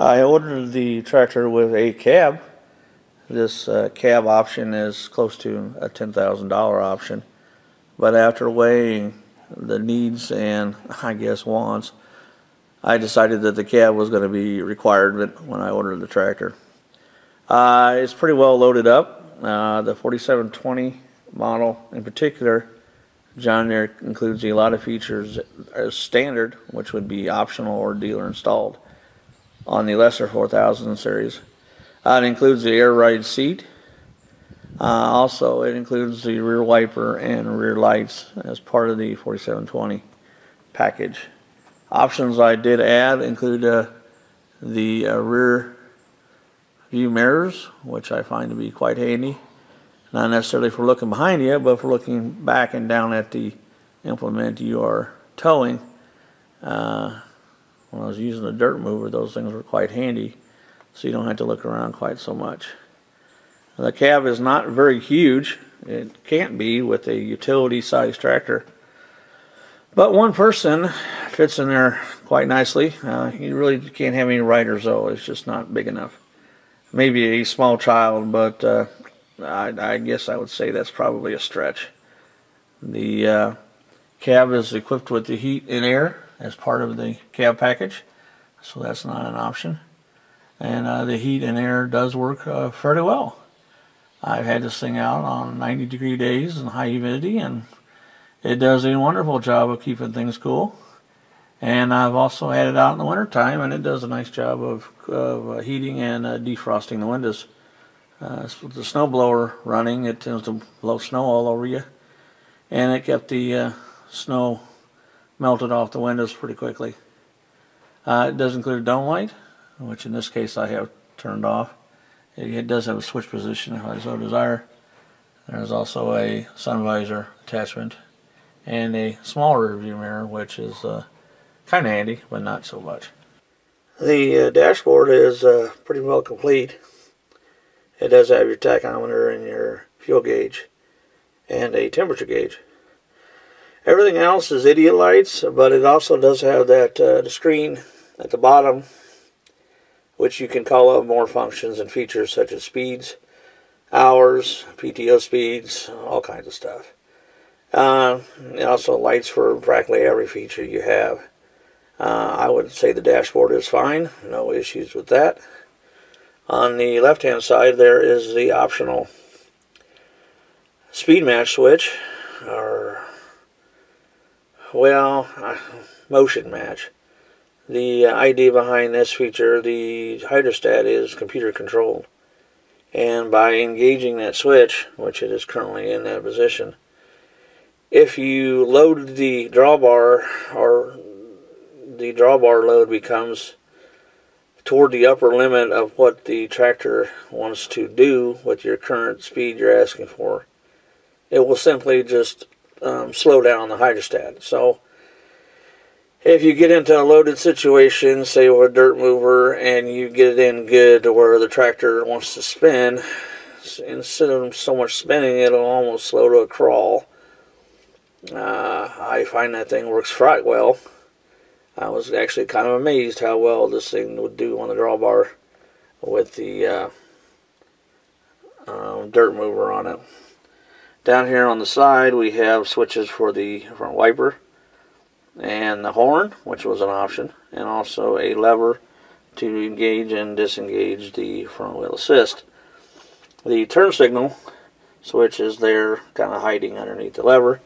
I ordered the tractor with a cab. This uh, cab option is close to a $10,000 option. But after weighing the needs and, I guess, wants, I decided that the cab was going to be required when I ordered the tractor. Uh, it's pretty well loaded up. Uh, the 4720 model in particular, John Deere includes a lot of features as standard, which would be optional or dealer installed on the lesser 4000 series. Uh, it includes the air ride seat. Uh, also, it includes the rear wiper and rear lights as part of the 4720 package. Options I did add include uh, the uh, rear view mirrors, which I find to be quite handy. Not necessarily for looking behind you, but for looking back and down at the implement you are towing. Uh, when I was using the dirt mover, those things were quite handy, so you don't have to look around quite so much. The cab is not very huge. It can't be with a utility-sized tractor. But one person fits in there quite nicely. Uh, you really can't have any riders though. It's just not big enough. Maybe a small child, but uh, I, I, guess I would say that's probably a stretch. The uh, cab is equipped with the heat and air as part of the cab package, so that's not an option. And uh, the heat and air does work uh, fairly well. I've had this thing out on 90 degree days and high humidity, and it does a wonderful job of keeping things cool. And I've also had it out in the wintertime, and it does a nice job of, of uh, heating and uh, defrosting the windows. Uh, with the snowblower running, it tends to blow snow all over you, and it kept the uh, snow melted off the windows pretty quickly. Uh, it does include a dome light, which in this case I have turned off. It, it does have a switch position if I so desire. There's also a sun visor attachment and a smaller view mirror, which is uh, kind of handy, but not so much. The uh, dashboard is uh, pretty well complete. It does have your tachometer and your fuel gauge and a temperature gauge. Everything else is idiot lights, but it also does have that uh, the screen at the bottom, which you can call up more functions and features such as speeds, hours, PTO speeds, all kinds of stuff. Uh, also lights for practically every feature you have. Uh, I would say the dashboard is fine, no issues with that. On the left hand side there is the optional speed match switch, or well, uh, motion match. The idea behind this feature, the hydrostat is computer controlled. And by engaging that switch, which it is currently in that position, if you load the drawbar or the drawbar load becomes toward the upper limit of what the tractor wants to do with your current speed you're asking for, it will simply just um, slow down the hydrostat. So if you get into a loaded situation, say with a dirt mover, and you get it in good to where the tractor wants to spin, instead of so much spinning, it'll almost slow to a crawl. Uh, I find that thing works right well. I was actually kind of amazed how well this thing would do on the drawbar with the uh, um, dirt mover on it. Down here on the side we have switches for the front wiper and the horn, which was an option, and also a lever to engage and disengage the front wheel assist. The turn signal switch is there kind of hiding underneath the lever.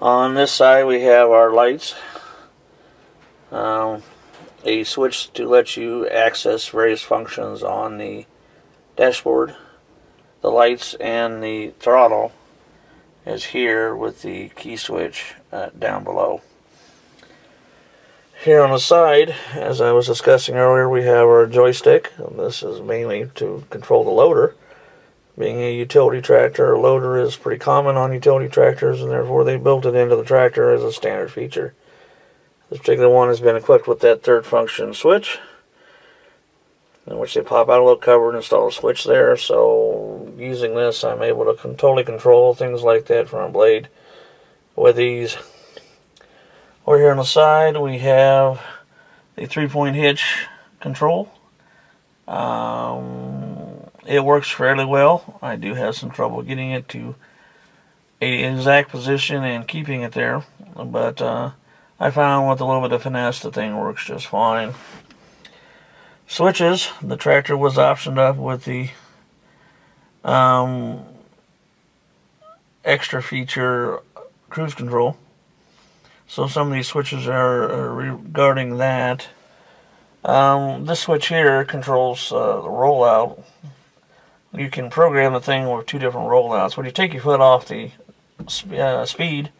On this side we have our lights, um, a switch to let you access various functions on the dashboard the lights and the throttle is here with the key switch uh, down below. Here on the side, as I was discussing earlier, we have our joystick. This is mainly to control the loader. Being a utility tractor, a loader is pretty common on utility tractors, and therefore they built it into the tractor as a standard feature. This particular one has been equipped with that third function switch in which they pop out a little cover and install a switch there. So using this, I'm able to totally control things like that front blade with these. Over here on the side, we have the three-point hitch control. Um, it works fairly well. I do have some trouble getting it to a exact position and keeping it there, but uh, I found with a little bit of finesse the thing works just fine. Switches, the tractor was optioned up with the um, extra feature cruise control. So some of these switches are, are regarding that. Um, this switch here controls uh, the rollout. You can program the thing with two different rollouts. When you take your foot off the uh, speed,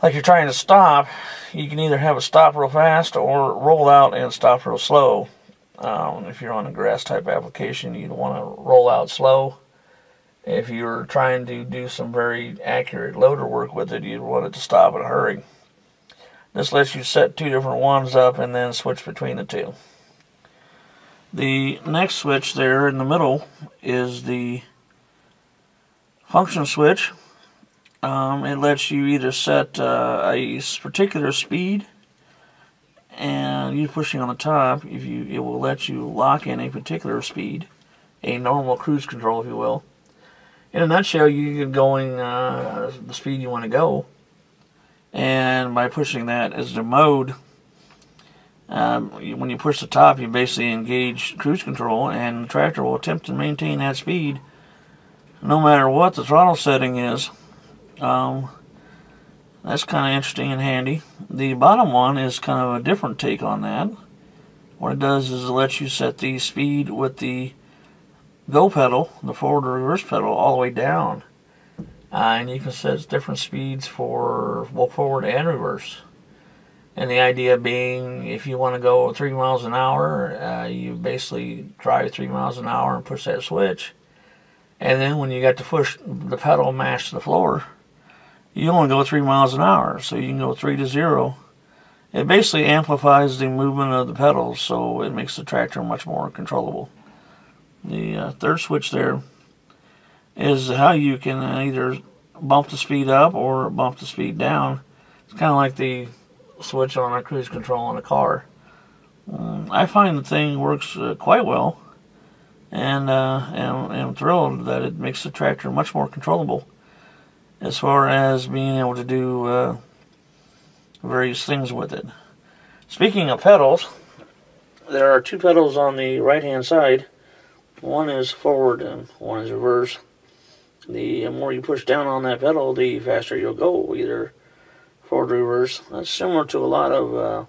like you're trying to stop, you can either have it stop real fast or roll out and stop real slow. Um, if you're on a grass type application, you'd want to roll out slow. If you're trying to do some very accurate loader work with it, you'd want it to stop in a hurry. This lets you set two different ones up and then switch between the two. The next switch there in the middle is the function switch. Um, it lets you either set uh, a particular speed and you pushing on the top, if you it will let you lock in a particular speed, a normal cruise control, if you will. In a nutshell, you get going uh, the speed you want to go, and by pushing that as the mode, um, when you push the top, you basically engage cruise control, and the tractor will attempt to maintain that speed no matter what the throttle setting is. Um, that's kind of interesting and handy. The bottom one is kind of a different take on that. What it does is it lets you set the speed with the go pedal, the forward or reverse pedal, all the way down. Uh, and you can set different speeds for both forward and reverse. And the idea being, if you want to go three miles an hour, uh, you basically drive three miles an hour and push that switch. And then when you got to push the pedal mash the floor, you only go three miles an hour, so you can go three to zero. It basically amplifies the movement of the pedals, so it makes the tractor much more controllable. The uh, third switch there is how you can either bump the speed up or bump the speed down. It's kind of like the switch on a cruise control on a car. Um, I find the thing works uh, quite well, and uh, am, am thrilled that it makes the tractor much more controllable as far as being able to do uh, various things with it. Speaking of pedals, there are two pedals on the right hand side. One is forward and one is reverse the more you push down on that pedal, the faster you'll go, either forward or reverse. That's similar to a lot of uh,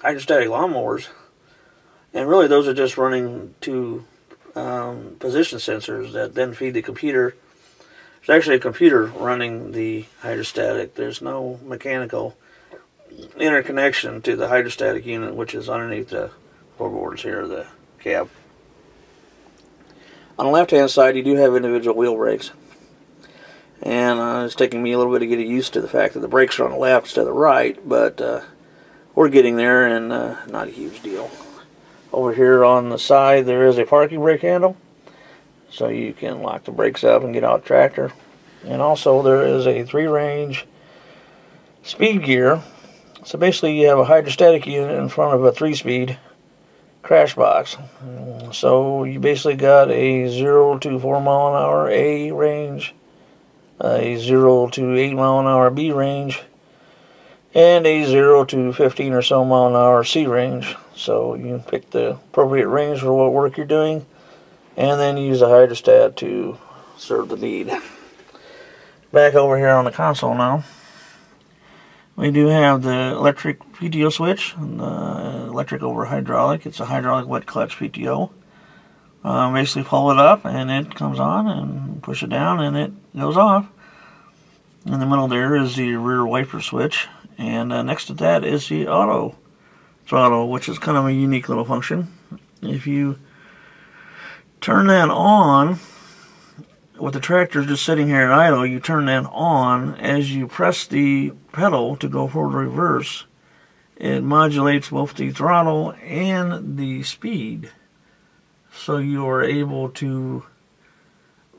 hydrostatic lawnmowers. And really, those are just running two um, position sensors that then feed the computer. There's actually a computer running the hydrostatic. There's no mechanical interconnection to the hydrostatic unit, which is underneath the floorboards here, the cab. On the left hand side you do have individual wheel brakes and uh, it's taking me a little bit to get used to the fact that the brakes are on the left instead of the right but uh, we're getting there and uh, not a huge deal. Over here on the side there is a parking brake handle so you can lock the brakes up and get out tractor and also there is a three range speed gear so basically you have a hydrostatic unit in front of a three speed crash box. So you basically got a 0 to 4 mile an hour A range, a 0 to 8 mile an hour B range, and a 0 to 15 or so mile an hour C range. So you pick the appropriate range for what work you're doing, and then use the hydrostat to serve the need. Back over here on the console now. We do have the electric PTO switch, the electric over hydraulic. It's a hydraulic wet clutch PTO. Uh, basically pull it up and it comes on and push it down and it goes off. In the middle there is the rear wiper switch and uh, next to that is the auto throttle which is kind of a unique little function. If you turn that on with the tractor just sitting here at idle, you turn that on as you press the pedal to go forward reverse. It modulates both the throttle and the speed. So you are able to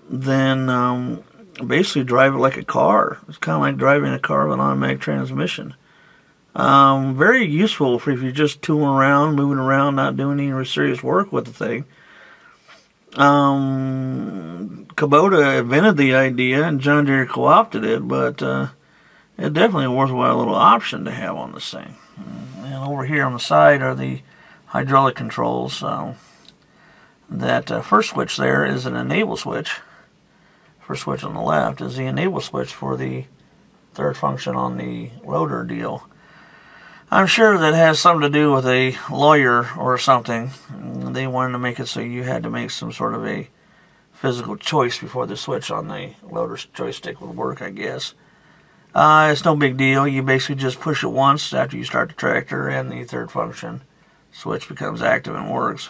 then um, basically drive it like a car. It's kind of like driving a car with an automatic transmission. Um, very useful for if you're just tooling around, moving around, not doing any serious work with the thing. Um, Kubota invented the idea and John Deere co-opted it, but uh, it's definitely a worthwhile little option to have on this thing. And over here on the side are the hydraulic controls. Uh, that uh, first switch there is an enable switch. First switch on the left is the enable switch for the third function on the loader deal. I'm sure that has something to do with a lawyer or something. They wanted to make it so you had to make some sort of a physical choice before the switch on the loader's joystick would work, I guess. Uh, it's no big deal. You basically just push it once after you start the tractor and the third function switch becomes active and works.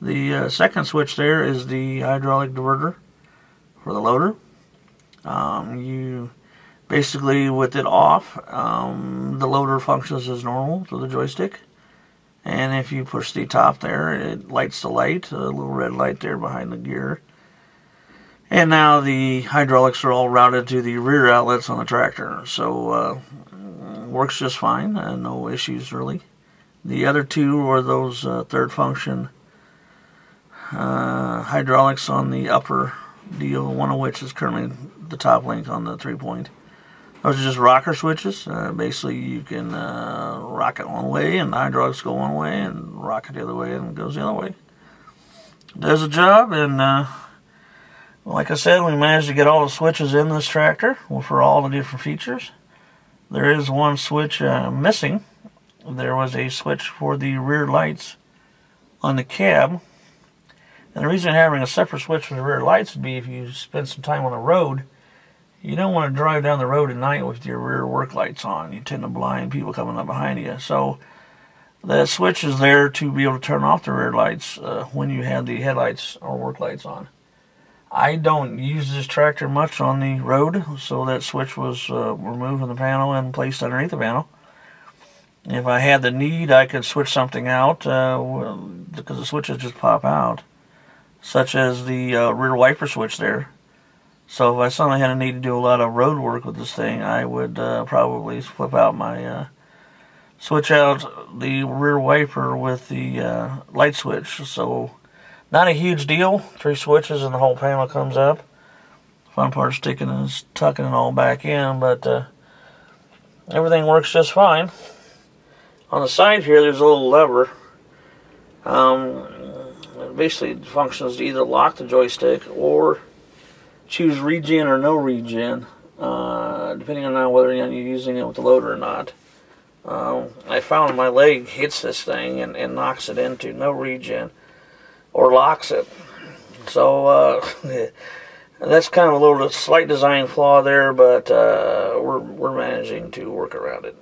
The uh, second switch there is the hydraulic diverter for the loader. Um, you basically with it off um, the loader functions as normal through the joystick and if you push the top there it lights the light a little red light there behind the gear. And now the hydraulics are all routed to the rear outlets on the tractor. So uh, works just fine and no issues really. The other two are those uh, third function uh, hydraulics on the upper deal one of which is currently the top link on the three point those are just rocker switches. Uh, basically, you can uh, rock it one way and the hydraulics go one way and rock it the other way and goes the other way. Does the job and uh, like I said, we managed to get all the switches in this tractor for all the different features. There is one switch uh, missing. There was a switch for the rear lights on the cab. And the reason having a separate switch for the rear lights would be if you spend some time on the road, you don't want to drive down the road at night with your rear work lights on. You tend to blind people coming up behind you. So the switch is there to be able to turn off the rear lights uh, when you have the headlights or work lights on. I don't use this tractor much on the road, so that switch was uh, removed from the panel and placed underneath the panel. If I had the need, I could switch something out uh, because the switches just pop out, such as the uh, rear wiper switch there. So if I suddenly had a need to do a lot of road work with this thing, I would uh, probably flip out my, uh, switch out the rear wiper with the uh, light switch. So not a huge deal. Three switches and the whole panel comes up. Fun part sticking is tucking it all back in, but uh, everything works just fine. On the side here, there's a little lever. Um, basically functions to either lock the joystick or choose regen or no regen, uh, depending on whether you're using it with the loader or not. Uh, I found my leg hits this thing and, and knocks it into no regen or locks it. So uh, that's kind of a little slight design flaw there, but uh, we're, we're managing to work around it.